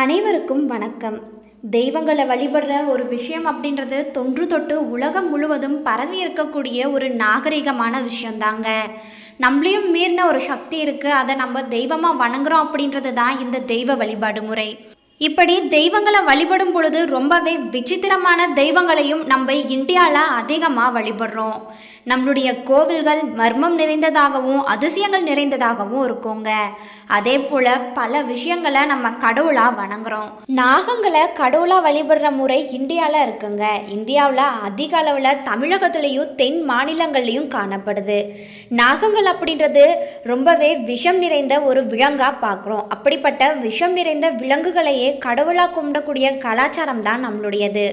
அனைவருக்கும் வணக்கம். தெய்வங்களை வழிபடுற ஒரு விஷயம் அப்படின்றது தொன்று தொட்டு உலகம் முழுவதும் பரவி இருக்கக்கூடிய ஒரு நாகரிகமான விஷயந்தாங்க நம்மளையும் மீறின ஒரு சக்தி இருக்குது அதை நம்ம தெய்வமாக வணங்குறோம் அப்படின்றது தான் இந்த தெய்வ வழிபாடு முறை. இப்படி தெய்வங்களை வழிபடும் பொழுது ரொம்பவே விசித்திரமான தெய்வங்களையும் நம்ம இந்தியாவில் அதிகமாக வழிபடுறோம். நம்மளுடைய கோவில்கள் மர்மம் நிறைந்ததாகவும் அதிசயங்கள் நிறைந்ததாகவும் இருக்குங்க. அதே போல் பல விஷயங்களை நம்ம கடவுளாக வணங்குறோம். நாகங்களை கடவுளாக வழிபடுற முறை இந்தியாவில் இருக்குங்க. இந்தியாவில் அதிக அளவில் தமிழகத்துலேயும் தென் மாநிலங்கள்லேயும் காணப்படுது. நாகங்கள் அப்படின்றது ரொம்பவே விஷம் நிறைந்த ஒரு விலங்காக பார்க்குறோம். அப்படிப்பட்ட விஷம் நிறைந்த விலங்குகளையே கடவுளாக கும்பிடக்கூடிய கலாச்சாரம் தான் நம்மளுடையது.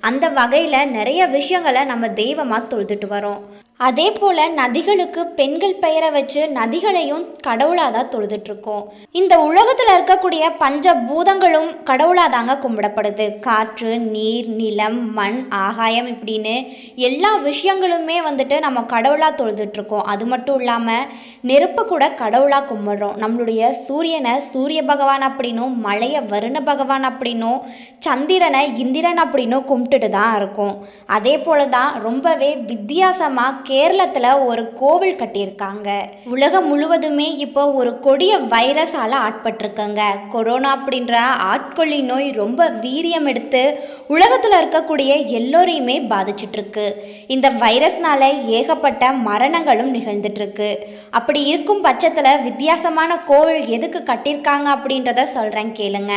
அந்த வகையில் நிறைய விஷயங்களை நம்ம தெய்வமாக தொழுதுட்டு வரோம். அதே போல் நதிகளுக்கு பெண்கள் பெயரை வச்சு நதிகளையும் கடவுளாக தான் தொழுதுட்ருக்கோம். இந்த உலகத்தில் இருக்கக்கூடிய பஞ்ச பூதங்களும் கடவுளாக தாங்க கும்பிடப்படுது. காற்று நீர் நிலம் மண் ஆகாயம் இப்படின்னு எல்லா விஷயங்களுமே வந்துட்டு நம்ம கடவுளாக தொழுதுட்ருக்கோம். அது மட்டும் இல்லாமல் நெருப்பு கூட கடவுளாக கும்பிட்றோம். நம்மளுடைய சூரியனை சூரிய பகவான் அப்படின்னும் மழையை வருண பகவான் அப்படின்னும் சந்திரனை இந்திரன் அப்படின்னும் கும்பிட்டுட்டு தான் இருக்கும். அதே போல தான் ரொம்பவே வித்தியாசமாக கேரளத்தில் ஒரு கோவில் கட்டியிருக்காங்க. உலகம் முழுவதுமே இப்போ ஒரு கொடிய வைரஸால் ஆட்பட்டிருக்காங்க. கொரோனா அப்படின்ற ஆட்கொள்ளி நோய் ரொம்ப வீரியம் எடுத்து உலகத்தில் இருக்கக்கூடிய எல்லோரையுமே பாதிச்சிட்ருக்கு. இந்த வைரஸ்னால ஏகப்பட்ட மரணங்களும் நிகழ்ந்துட்டுருக்கு அப்படி இருக்கும் பட்சத்தில் வித்தியாசமான கோவில் எதுக்கு கட்டியிருக்காங்க அப்படின்றத சொல்கிறேன் கேளுங்க.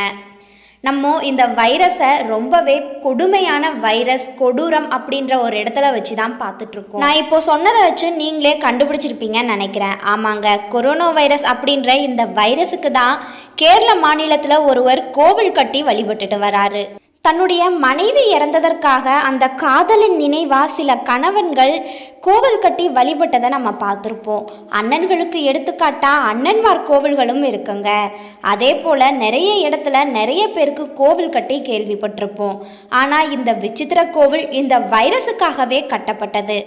நம்ம இந்த வைரஸை ரொம்பவே கொடுமையான வைரஸ் கொடூரம் அப்படின்ற ஒரு இடத்துல வச்சு தான் பார்த்துட்ருக்கோம். நான் இப்போ சொன்னதை வச்சு நீங்களே கண்டுபிடிச்சிருப்பீங்கன்னு நினைக்கிறேன். ஆமாங்க கொரோனா வைரஸ் அப்படின்ற இந்த வைரஸுக்கு தான் கேரள மாநிலத்தில் ஒருவர் கோவில் கட்டி வழிபட்டுட்டு வராரு. தன்னுடைய மனைவி இறந்ததற்காக அந்த காதலின் நினைவாக சில கணவன்கள் கோவில் கட்டி வழிபட்டதை நம்ம பார்த்துருப்போம். அண்ணன்களுக்கு எடுத்துக்காட்டா அண்ணன்மார் கோவில்களும் இருக்குங்க. அதே போல் நிறைய இடத்துல நிறைய பேருக்கு கோவில் கட்டி கேள்விப்பட்டிருப்போம். ஆனால் இந்த விசித்திர கோவில் இந்த வைரஸுக்காகவே கட்டப்பட்டது.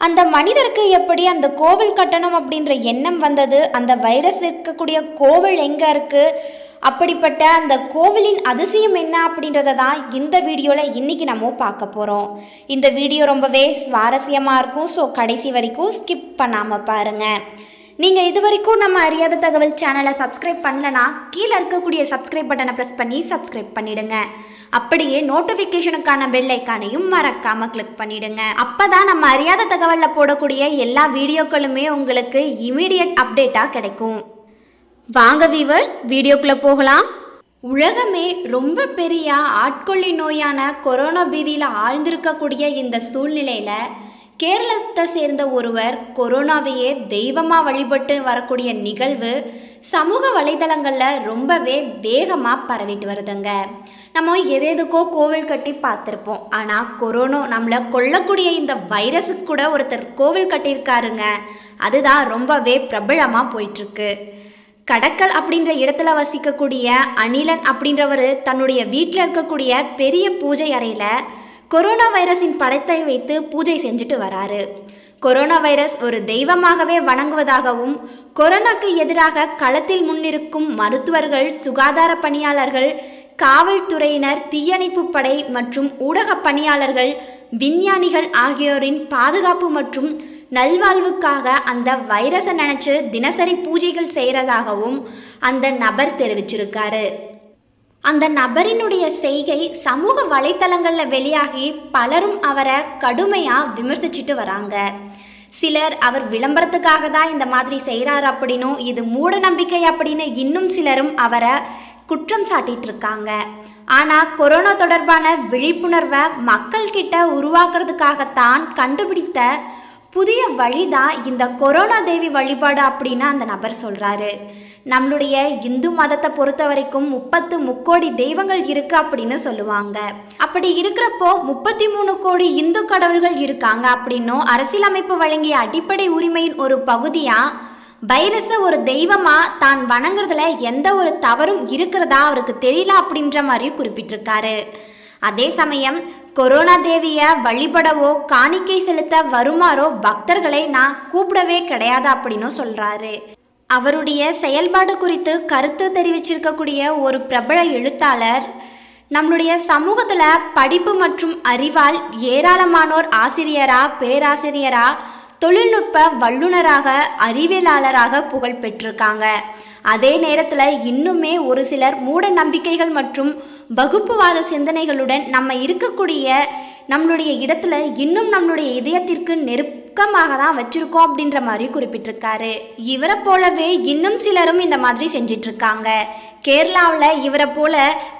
அந்த மனிதருக்கு எப்படி அந்த கோவில் கட்டணும் அப்படின்ற எண்ணம் வந்தது? அந்த வைரஸ் இருக்கக்கூடிய கோவில் எங்கே இருக்குது அப்படிப்பட்ட அந்த கோவிலின் அதிசயம் என்ன அப்படின்றத தான் இந்த வீடியோவில் இன்றைக்கி நம்ம பார்க்க போகிறோம் இந்த வீடியோ ரொம்பவே சுவாரஸ்யமாக இருக்கும். ஸோ கடைசி வரைக்கும் ஸ்கிப் பண்ணாமல் பாருங்கள் நீங்கள் இது வரைக்கும் நம்ம அறியாத தகவல் சேனலை சப்ஸ்கிரைப் பண்ணலனா கீழே இருக்கக்கூடிய சப்ஸ்கிரைப் பட்டனை ப்ரெஸ் பண்ணி சப்ஸ்கிரைப் பண்ணிடுங்க. அப்படியே நோட்டிஃபிகேஷனுக்கான பெல் ஐக்கானையும் மறக்காமல் கிளிக் பண்ணிடுங்க. அப்போ தான் நம்ம அறியாத தகவலில் போடக்கூடிய எல்லா வீடியோக்களுமே உங்களுக்கு இமீடியட் அப்டேட்டாக கிடைக்கும். வாங்க வீவர்ஸ் வீடியோக்குள்ளே போகலாம். உலகமே ரொம்ப பெரிய ஆட்கொள்ளி நோயான கொரோனா பீதியில் ஆழ்ந்திருக்கக்கூடிய இந்த சூழ்நிலையில் கேரளத்தை சேர்ந்த ஒருவர் கொரோனாவையே தெய்வமாக வழிபட்டு வரக்கூடிய நிகழ்வு சமூக வலைதளங்களில் ரொம்பவே வேகமாக பரவிட்டு வருதுங்க. நம்ம எதேதுக்கோ கோவில் கட்டி பார்த்துருப்போம். ஆனால் கொரோனா நம்மளை கொல்லக்கூடிய இந்த வைரஸுக்கு கூட ஒருத்தர் கோவில் கட்டியிருக்காருங்க. அதுதான் ரொம்பவே பிரபலமாக போயிட்டுருக்கு கடக்கல் அப்படின்ற இடத்துல வசிக்கக்கூடிய அனிலன் அப்படின்றவர் தன்னுடைய வீட்டில் இருக்கக்கூடிய பெரிய பூஜை அறையில் கொரோனா வைரஸின் படத்தை வைத்து பூஜை செஞ்சுட்டு வராரு. கொரோனா வைரஸ் ஒரு தெய்வமாகவே வணங்குவதாகவும் கொரோனாக்கு எதிராக களத்தில் முன்னிருக்கும் மருத்துவர்கள் சுகாதார பணியாளர்கள் காவல்துறையினர் தீயணைப்பு படை மற்றும் ஊடக பணியாளர்கள் விஞ்ஞானிகள் ஆகியோரின் பாதுகாப்பு மற்றும் நல்வாழ்வுக்காக அந்த வைரஸை நினச்சி தினசரி பூஜைகள் செய்கிறதாகவும் அந்த நபர் தெரிவிச்சிருக்காரு. அந்த நபரினுடைய செய்கை சமூக வலைத்தளங்களில் வெளியாகி பலரும் அவரை கடுமையாக விமர்சிச்சுட்டு வராங்க. சிலர் அவர் விளம்பரத்துக்காக தான் இந்த மாதிரி செய்கிறார் அப்படின்னும் இது மூட நம்பிக்கை அப்படின்னு இன்னும் சிலரும் அவரை குற்றம் சாட்டிட்டு இருக்காங்க. ஆனால் கொரோனா தொடர்பான விழிப்புணர்வை மக்கள்கிட்ட உருவாக்குறதுக்காகத்தான் கண்டுபிடித்த புதிய வழிதான் இந்த கொரோனா தேவி வழிபாடு அப்படின்னு அந்த நபர் சொல்கிறாரு நம்மளுடைய இந்து மதத்தை பொறுத்த வரைக்கும் முப்பத்து முக்கோடி தெய்வங்கள் இருக்கு அப்படின்னு சொல்லுவாங்க. அப்படி இருக்கிறப்போ முப்பத்தி மூணு கோடி இந்து கடவுள்கள் இருக்காங்க அப்படின்னும் அரசியலமைப்பு வழங்கிய அடிப்படை உரிமையின் ஒரு பகுதியாக வைரஸை ஒரு தெய்வமாக தான் வணங்குறதுல எந்த ஒரு தவறும் இருக்கிறதா? அவருக்கு தெரியல அப்படின்ற மாதிரி குறிப்பிட்டிருக்காரு. அதே சமயம் கொரோனா தேவியை வழிபடவோ காணிக்கை செலுத்த வருமாறோ பக்தர்களை நான் கூப்பிடவே கிடையாது அப்படின்னு சொல்கிறாரு அவருடைய செயல்பாடு குறித்து கருத்து தெரிவிச்சிருக்கக்கூடிய ஒரு பிரபல எழுத்தாளர். நம்மளுடைய சமூகத்தில் படிப்பு மற்றும் அறிவால் ஏராளமானோர் ஆசிரியரா பேராசிரியரா தொழில்நுட்ப வல்லுநராக அறிவியலாளராக புகழ் பெற்றிருக்காங்க. அதே நேரத்தில் இன்னுமே ஒரு சிலர் மூட நம்பிக்கைகள் மற்றும் வகுப்புவாத சிந்தனைகளுடன் நம்ம இருக்கக்கூடிய நம்மளுடைய இடத்துல இன்னும் நம்மளுடைய இதயத்திற்கு நெருக்கமாக தான் வச்சிருக்கோம் அப்படின்ற மாதிரி குறிப்பிட்டிருக்காரு. இவரை போலவே இன்னும் சிலரும் இந்த மாதிரி செஞ்சிட்டு இருக்காங்க கேரளாவில் இவரை போல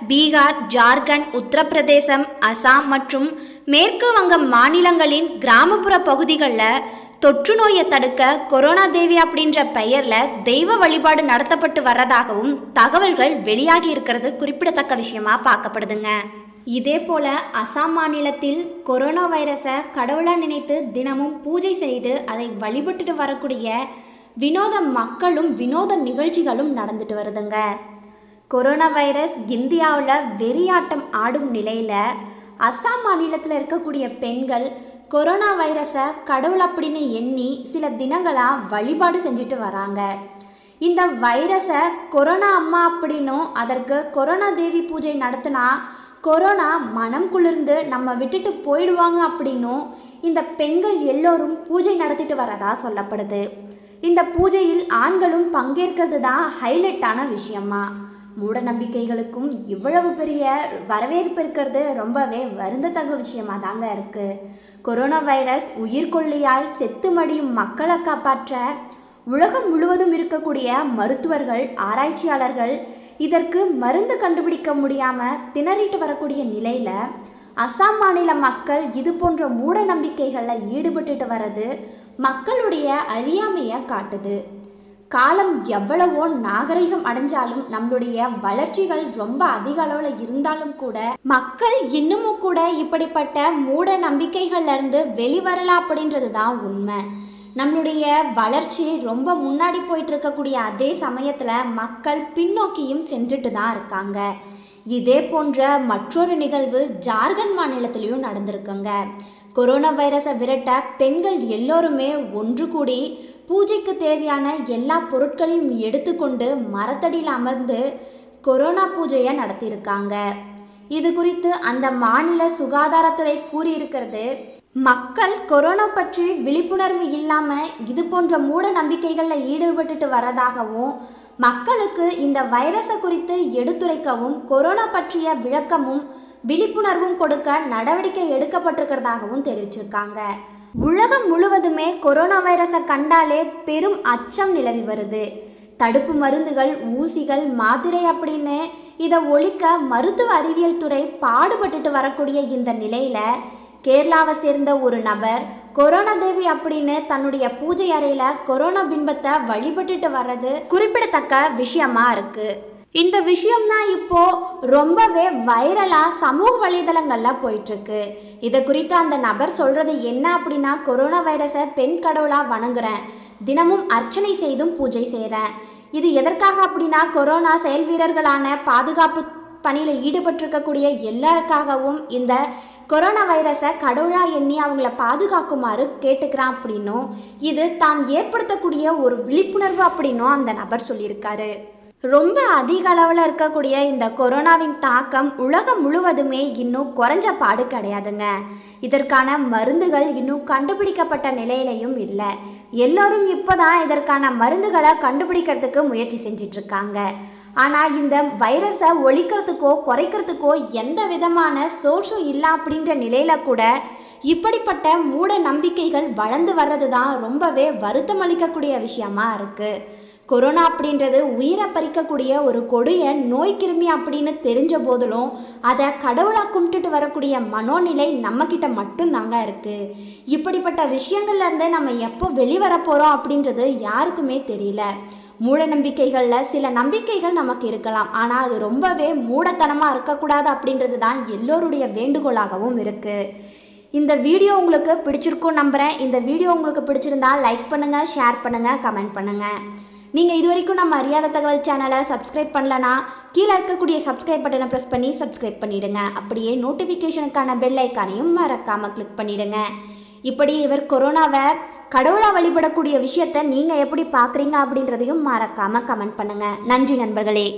பீகார் ஜார்க்கண்ட் உத்தரப்பிரதேசம் அசாம் மற்றும் மேற்கு வங்க மாநிலங்களின் கிராமப்புற பகுதிகளில் தொற்று நோயை தடுக்க கொரோனா தேவி அப்படின்ற பெயரில் தெய்வ வழிபாடு நடத்தப்பட்டு வர்றதாகவும் தகவல்கள் வெளியாகி இருக்கிறது குறிப்பிடத்தக்க விஷயமா பார்க்கப்படுதுங்க. இதே போல அசாம் மாநிலத்தில் கொரோனா வைரஸை கடவுளாக நினைத்து தினமும் பூஜை செய்து அதை வழிபட்டுட்டு வரக்கூடிய வினோத மக்களும் வினோத நிகழ்ச்சிகளும் நடந்துட்டு வருதுங்க. கொரோனா வைரஸ் இந்தியாவில் வெறியாட்டம் ஆடும் நிலையில் அஸ்ஸாம் மாநிலத்தில் இருக்கக்கூடிய பெண்கள் கொரோனா வைரஸை கடவுள் அப்படின்னு எண்ணி சில தினங்களாக வழிபாடு செஞ்சுட்டு வராங்க. இந்த வைரஸை கொரோனா அம்மா அப்படின்னும் அதற்கு கொரோனா தேவி பூஜை நடத்தினா கொரோனா மனம் குளிர்ந்து நம்ம விட்டுட்டு போயிடுவாங்க அப்படின்னும் இந்த பெண்கள் எல்லோரும் பூஜை நடத்திட்டு வரதா சொல்லப்படுது. இந்த பூஜையில் ஆண்களும் பங்கேற்கிறது தான் ஹைலைட்டான விஷயமா. மூட நம்பிக்கைகளுக்கும் இவ்வளவு பெரிய வரவேற்பு இருக்கிறது ரொம்பவே வருந்தத்தக்க விஷயமா தாங்க இருக்குது கொரோனா வைரஸ் உயிர்கொல்லியால் செத்து மடியும் மக்களை காப்பாற்ற உலகம் முழுவதும் இருக்கக்கூடிய மருத்துவர்கள் ஆராய்ச்சியாளர்கள் இதற்கு மருந்து கண்டுபிடிக்க முடியாமல் திணறிட்டு வரக்கூடிய நிலையில் அசாம் மாநில மக்கள் இது போன்ற மூட நம்பிக்கைகளில் ஈடுபட்டுட்டு வர்றது மக்களுடைய அறியாமையை காட்டுது. காலம் எவ்வளவோ நாகரிகம் அடைஞ்சாலும் நம்மளுடைய வளர்ச்சிகள் ரொம்ப அதிக அளவில் இருந்தாலும் கூட மக்கள் இன்னமும் கூட இப்படிப்பட்ட மூட நம்பிக்கைகள்லேருந்து வெளிவரலாம் அப்படின்றது தான் உண்மை. நம்மளுடைய வளர்ச்சி ரொம்ப முன்னாடி போயிட்டு இருக்கக்கூடிய அதே சமயத்தில் மக்கள் பின்னோக்கியும் சென்றுட்டு தான் இருக்காங்க. இதே போன்ற மற்றொரு நிகழ்வு ஜார்க்கண்ட் மாநிலத்திலையும் நடந்திருக்குங்க. கொரோனா வைரஸை விரட்ட பெண்கள் எல்லோருமே ஒன்று கூடி பூஜைக்கு தேவையான எல்லா பொருட்களையும் எடுத்துக்கொண்டு மரத்தடியில் அமர்ந்து கொரோனா பூஜையை நடத்தியிருக்காங்க. இது குறித்து அந்த மாநில சுகாதாரத்துறை கூறியிருக்கிறது மக்கள் கொரோனா பற்றி விழிப்புணர்வு இல்லாமல் இது போன்ற மூட நம்பிக்கைகளில் ஈடுபட்டுட்டு வரதாகவும் மக்களுக்கு இந்த வைரஸை குறித்து எடுத்துரைக்கவும் கொரோனா பற்றிய விளக்கமும் விழிப்புணர்வும் கொடுக்க நடவடிக்கை எடுக்கப்பட்டிருக்கிறதாகவும் தெரிவிச்சிருக்காங்க. உலகம் முழுவதுமே கொரோனா வைரஸை கண்டாலே பெரும் அச்சம் நிலவி வருது. தடுப்பு மருந்துகள் ஊசிகள் மாத்திரை அப்படின்னு இதை ஒழிக்க மருத்துவ அறிவியல் துறை பாடுபட்டுட்டு வரக்கூடிய இந்த நிலையில் கேரளாவை சேர்ந்த ஒரு நபர் கொரோனா தேவி அப்படின்னு தன்னுடைய பூஜை அறையில் கொரோனா பிம்பத்தை வழிபட்டுட்டு வர்றது குறிப்பிடத்தக்க விஷயமா இருக்குது இந்த விஷயம்னா இப்போ ரொம்பவே வைரலாக சமூக வலைதளங்களில் போயிட்டுருக்கு. இதை குறித்து அந்த நபர் சொல்கிறது என்ன அப்படின்னா கொரோனா வைரஸை பெண் கடவுளாக வணங்குறேன். தினமும் அர்ச்சனை செய்தும் பூஜை செய்கிறேன் இது எதற்காக அப்படின்னா கொரோனா செயல் வீரர்களான பாதுகாப்பு பணியில் ஈடுபட்டிருக்கக்கூடிய எல்லாருக்காகவும் இந்த கொரோனா வைரஸை கடவுளாக எண்ணி அவங்கள பாதுகாக்குமாறு கேட்டுக்கிறான் அப்படின்னும் இது தான் ஏற்படுத்தக்கூடிய ஒரு விழிப்புணர்வு அப்படின்னும் அந்த நபர் சொல்லியிருக்காரு. ரொம்ப அதிக அளவில் இருக்கக்கூடிய இந்த கொரோனாவின் தாக்கம் உலகம் முழுவதுமே இன்னும் குறைஞ்ச பாடு கிடையாதுங்க. இதற்கான மருந்துகள் இன்னும் கண்டுபிடிக்கப்பட்ட நிலையிலையும் இல்லை. எல்லோரும் இப்போதான் இதற்கான மருந்துகளை கண்டுபிடிக்கிறதுக்கு முயற்சி செஞ்சிட்ருக்காங்க. ஆனால் இந்த வைரஸை ஒழிக்கிறதுக்கோ குறைக்கிறதுக்கோ எந்த விதமான சோர்ஸும் இல்லை அப்படின்ற நிலையில கூட இப்படிப்பட்ட மூட நம்பிக்கைகள் வளர்ந்து வர்றது தான் ரொம்பவே வருத்தம் அளிக்கக்கூடிய விஷயமா இருக்குது கொரோனா அப்படின்றது உயிரை பறிக்கக்கூடிய ஒரு கொடிய நோய் கிருமி அப்படின்னு தெரிஞ்ச போதிலும் அதை கடவுளாக கும்பிட்டுட்டு வரக்கூடிய மனோநிலை நம்மக்கிட்ட மட்டும்தாங்க இருக்குது இப்படிப்பட்ட விஷயங்கள்லேருந்து நம்ம எப்போ வெளிவர போகிறோம் அப்படின்றது யாருக்குமே தெரியல. மூட நம்பிக்கைகளில் சில நம்பிக்கைகள் நமக்கு இருக்கலாம். ஆனால் அது ரொம்பவே மூடத்தனமாக இருக்கக்கூடாது அப்படின்றது தான் எல்லோருடைய வேண்டுகோளாகவும் இருக்குது இந்த வீடியோ உங்களுக்கு பிடிச்சிருக்கும் நம்புகிறேன் இந்த வீடியோ உங்களுக்கு பிடிச்சிருந்தா லைக் பண்ணுங்கள் ஷேர் பண்ணுங்கள் கமெண்ட் பண்ணுங்கள் நீங்கள் இது வரைக்கும் நம்ம அறியாத தகவல் சேனலை சப்ஸ்கிரைப் பண்ணலனா கீழே இருக்கக்கூடிய சப்ஸ்கிரைப் பட்டனை ப்ரெஸ் பண்ணி சப்ஸ்கிரைப் பண்ணிடுங்க. அப்படியே நோட்டிஃபிகேஷனுக்கான பெல் ஐக்கானையும் மறக்காமல் கிளிக் பண்ணிவிடுங்க இப்படி இவர் கொரோனாவை கடவுளாக வழிபடக்கூடிய விஷயத்தை நீங்கள் எப்படி பார்க்குறீங்க அப்படின்றதையும் மறக்காமல் கமெண்ட் பண்ணுங்கள் நன்றி நண்பர்களே.